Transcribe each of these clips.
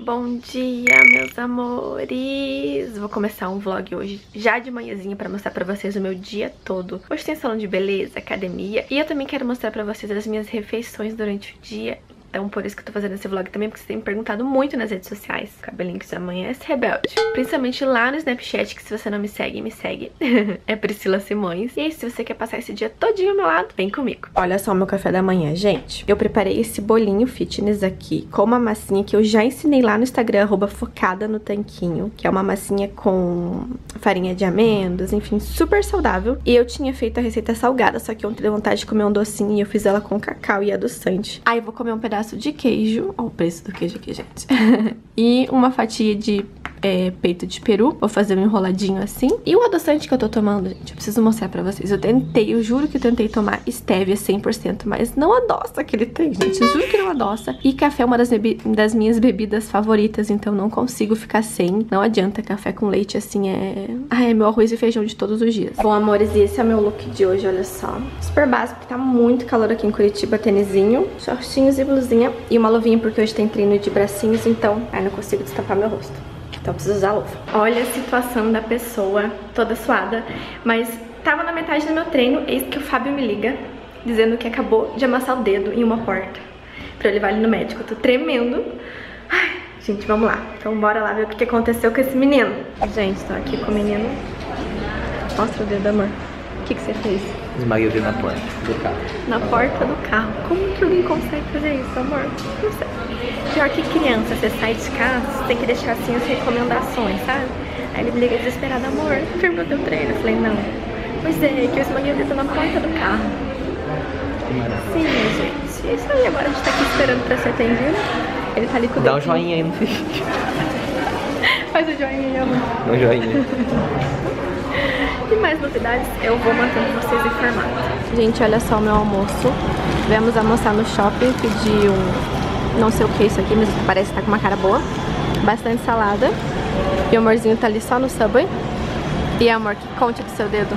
Bom dia, meus amores! Vou começar um vlog hoje, já de manhãzinha, pra mostrar pra vocês o meu dia todo. Hoje tem salão de beleza, academia, e eu também quero mostrar pra vocês as minhas refeições durante o dia então por isso que eu tô fazendo esse vlog também, porque vocês têm me perguntado muito nas redes sociais. Cabelinho que amanhece rebelde. Principalmente lá no Snapchat, que se você não me segue, me segue. é Priscila Simões. E aí, se você quer passar esse dia todinho ao meu lado, vem comigo. Olha só o meu café da manhã, gente. Eu preparei esse bolinho fitness aqui com uma massinha que eu já ensinei lá no Instagram, arroba focada no tanquinho, que é uma massinha com farinha de amêndoas, enfim, super saudável. E eu tinha feito a receita salgada, só que ontem deu vontade de comer um docinho e eu fiz ela com cacau e adoçante. Aí eu vou comer um pedaço pedaço de queijo. Olha o preço do queijo aqui, gente. e uma fatia de é, peito de peru. Vou fazer um enroladinho assim. E o adoçante que eu tô tomando, gente, eu preciso mostrar pra vocês. Eu tentei, eu juro que eu tentei tomar stevia 100%, mas não adoça aquele trem, gente. Eu juro que não adoça. E café é uma das, das minhas bebidas favoritas, então não consigo ficar sem. Não adianta, café com leite assim é... Ai, é meu arroz e feijão de todos os dias. Bom, amores, e esse é o meu look de hoje, olha só. Super básico, tá muito calor aqui em Curitiba. Tênisinho, shortinhos e blusinha. E uma luvinha, porque hoje tem treino de bracinhos, então... Ai, não consigo destapar meu rosto. Então preciso usar luva. Olha a situação da pessoa, toda suada. Mas tava na metade do meu treino, eis que o Fábio me liga, dizendo que acabou de amassar o dedo em uma porta. Pra eu levar ele no médico. Eu tô tremendo. Ai, gente, vamos lá. Então bora lá ver o que aconteceu com esse menino. Gente, tô aqui com o menino. Mostra o dedo, amor. O que, que você fez? Esmaguei o dedo na porta do carro. Na porta do carro. Como que alguém consegue fazer isso, amor? Não sei. Pior que criança, você sai de casa, você tem que deixar assim as recomendações, sabe? Aí ele me liga desesperado, amor, terminou teu treino. Eu falei, não. Pois é, que eu esmaguei o dedo na porta do carro. Sim, gente. Isso aí, agora a gente tá aqui esperando pra ser atendido. Ele tá ali com o Dá um joinha aí no vídeo. Faz o joinha aí, amor. Dá um joinha. E mais novidades eu vou mantendo vocês informados. Gente, olha só o meu almoço. Viemos almoçar no shopping, pedi um... Não sei o que é isso aqui, mas parece que tá com uma cara boa. Bastante salada. E o amorzinho tá ali só no Subway. E amor, que conte do seu dedo.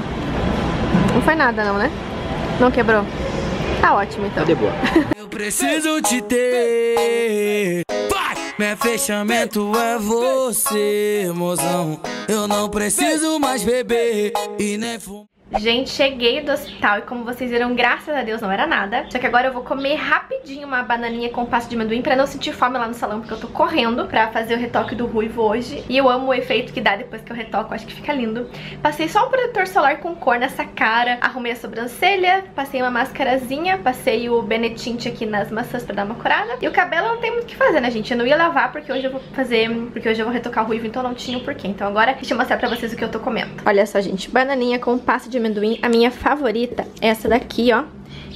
Não foi nada não, né? Não quebrou? Tá ótimo então. Tá de boa. Eu preciso te ter. Meu fechamento é você, mozão. Eu não preciso mais beber e nem fumar. Gente, cheguei do hospital e como vocês viram, graças a Deus não era nada. Só que agora eu vou comer rapidinho uma bananinha com pasta de amendoim pra não sentir fome lá no salão, porque eu tô correndo pra fazer o retoque do ruivo hoje. E eu amo o efeito que dá depois que eu retoco, acho que fica lindo. Passei só um protetor solar com cor nessa cara, arrumei a sobrancelha, passei uma máscarazinha, passei o Benetint aqui nas maçãs pra dar uma corada. E o cabelo não tem muito o que fazer, né, gente? Eu não ia lavar porque hoje eu vou fazer, porque hoje eu vou retocar o ruivo, então não tinha o porquê. Então agora deixa eu mostrar pra vocês o que eu tô comendo. Olha só, gente, bananinha com pasta de de amendoim. A minha favorita é essa daqui, ó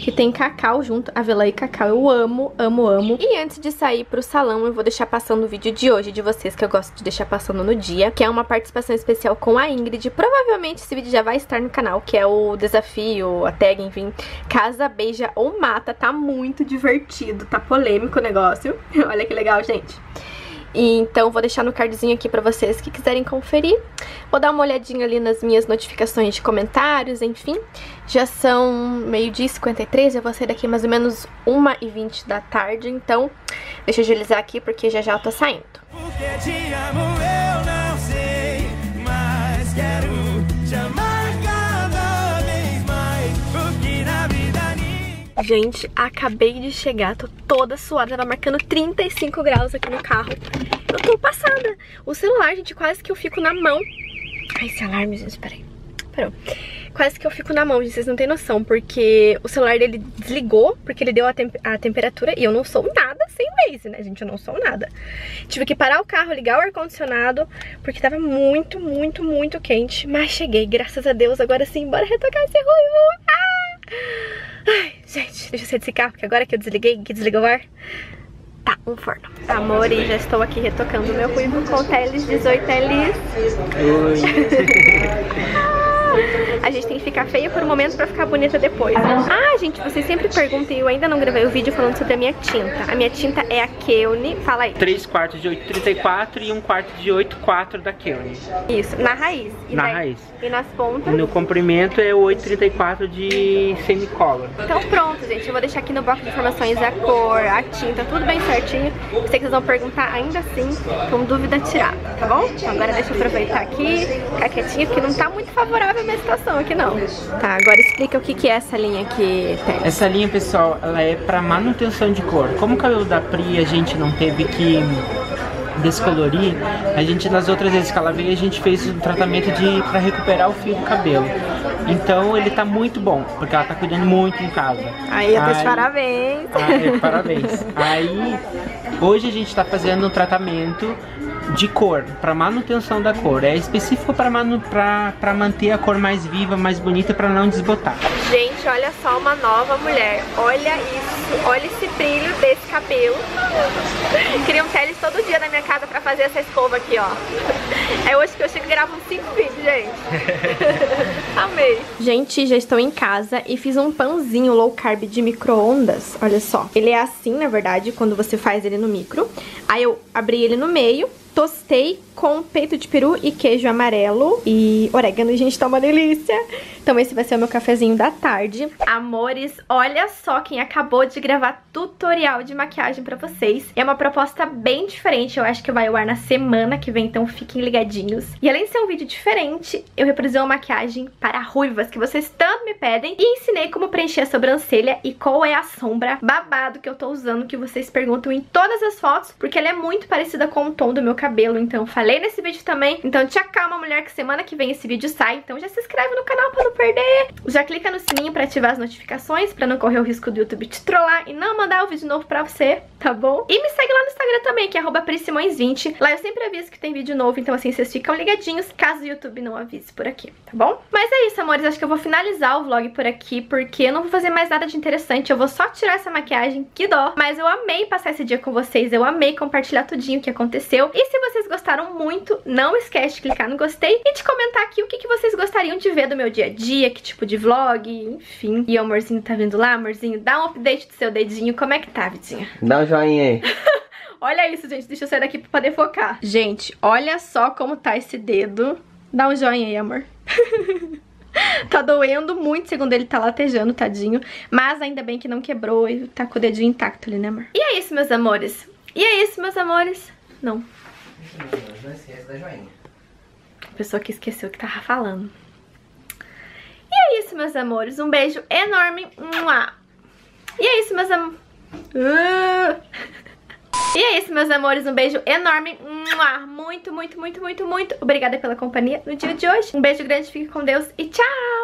que tem cacau junto, avelã e cacau. Eu amo, amo, amo. E antes de sair pro salão, eu vou deixar passando o vídeo de hoje de vocês, que eu gosto de deixar passando no dia, que é uma participação especial com a Ingrid. Provavelmente esse vídeo já vai estar no canal, que é o desafio, a tag, enfim, Casa Beija ou Mata. Tá muito divertido, tá polêmico o negócio. Olha que legal, gente. Então vou deixar no cardzinho aqui pra vocês que quiserem conferir. Vou dar uma olhadinha ali nas minhas notificações de comentários, enfim. Já são meio-dia e 53, eu vou sair daqui mais ou menos 1h20 da tarde, então deixa eu agilizar aqui porque já já eu tô saindo. Gente, acabei de chegar, tô toda suada, tava marcando 35 graus aqui no carro. Eu tô passada. O celular, gente, quase que eu fico na mão. Ai, esse alarme, gente, peraí. Parou. Quase que eu fico na mão, gente, vocês não têm noção, porque o celular dele desligou, porque ele deu a, temp a temperatura, e eu não sou nada sem Waze, né, gente, eu não sou nada. Tive que parar o carro, ligar o ar-condicionado, porque tava muito, muito, muito quente, mas cheguei, graças a Deus, agora sim, bora retocar esse ruivo. Ah! Ai, gente, deixa eu sair desse carro, porque agora que eu desliguei, que desligou o ar, tá um forno. Amor, e já estou aqui retocando meu ruivo com o Teles 18Ls. Oi. A gente tem que ficar feia por um momento pra ficar bonita depois. Ah, gente, vocês sempre perguntam e eu ainda não gravei o vídeo falando sobre a minha tinta. A minha tinta é a Keone. Fala aí. 3 quartos de 8,34 e 1 quarto de 8,4 da Keone. Isso, na raiz. E Na daí- raiz. E nas pontas. No comprimento é o 8,34 de semicolor. Então pronto, gente. Eu vou deixar aqui no bloco de informações a cor, a tinta, tudo bem certinho. Eu sei que vocês vão perguntar ainda assim, com dúvida tirada, tá bom? Então agora deixa eu aproveitar aqui, ficar quietinha, porque não tá muito favorável a minha situação aqui não. Tá, agora explica o que, que é essa linha aqui, Tess. Essa linha, pessoal, ela é pra manutenção de cor. Como o cabelo da Pri a gente não teve que descolorir, a gente nas outras vezes que ela veio, a gente fez um tratamento de para recuperar o fio do cabelo. Então ele tá muito bom, porque ela tá cuidando muito em casa. Aí, de Aí- parabéns. Ah, é, parabéns. Aí, hoje a gente tá fazendo um tratamento de cor, para manutenção da cor. É específico para manu manter a cor mais viva, mais bonita, para não desbotar. Gente, olha só uma nova mulher. Olha isso. Olha esse brilho desse cabelo. Queria um todo dia na minha casa pra fazer essa escova aqui, ó. É hoje que eu chego e gravo uns 5 vídeos, gente. Amei. Gente, já estou em casa e fiz um pãozinho low carb de micro-ondas. Olha só. Ele é assim, na verdade, quando você faz ele no micro. Aí eu abri ele no meio, tostei com peito de peru e queijo amarelo e orégano. Gente, tá uma delícia. Então esse vai ser o meu cafezinho da tarde. Amores, olha só quem acabou de gravar tutorial de maquiagem pra vocês. É uma proposta bem diferente, eu acho que vai ao ar na semana que vem, então fiquem ligadinhos. E além de ser um vídeo diferente, eu reproduzi uma maquiagem para ruivas que vocês tanto me pedem e ensinei como preencher a sobrancelha e qual é a sombra babado que eu tô usando, que vocês perguntam em todas as fotos, porque ela é muito parecida com o tom do meu cabelo, então falei nesse vídeo também. Então te acalma, mulher, que semana que vem esse vídeo sai, então já se inscreve no canal pra não perder. Já clica no sininho pra ativar as notificações, pra não correr o risco do YouTube te trollar e não mandar o vídeo novo pra você, tá bom? E me segue lá no Instagram também, que é arroba prissimões20. Lá eu sempre aviso que tem vídeo novo, então assim vocês ficam ligadinhos, caso o YouTube não avise por aqui, tá bom? Mas é isso, amores, acho que eu vou finalizar o vlog por aqui, porque eu não vou fazer mais nada de interessante, eu vou só tirar essa maquiagem, que dó. Mas eu amei passar esse dia com vocês, eu amei compartilhar tudinho o que aconteceu. E se vocês gostaram muito, não esquece de clicar no gostei e de comentar aqui o que, que vocês gostariam de ver do meu dia a dia, que tipo de vlog, enfim. E o amorzinho tá vindo lá, amorzinho? Dá um update do seu dedinho, como é que tá, Vitinha? Dá um joinha aí. Olha isso, gente. Deixa eu sair daqui pra poder focar. Gente, olha só como tá esse dedo. Dá um joinha aí, amor. tá doendo muito, segundo ele tá latejando, tadinho. Mas ainda bem que não quebrou e tá com o dedinho intacto ali, né, amor? E é isso, meus amores. E é isso, meus amores. Não, Não esquece da joinha. a pessoa que esqueceu o que tava falando. E é isso, meus amores. Um beijo enorme. E é isso, meus amores. E é isso, meus amores. Um beijo enorme. Muito, muito, muito, muito, muito. Obrigada pela companhia no dia de hoje. Um beijo grande, fique com Deus e tchau!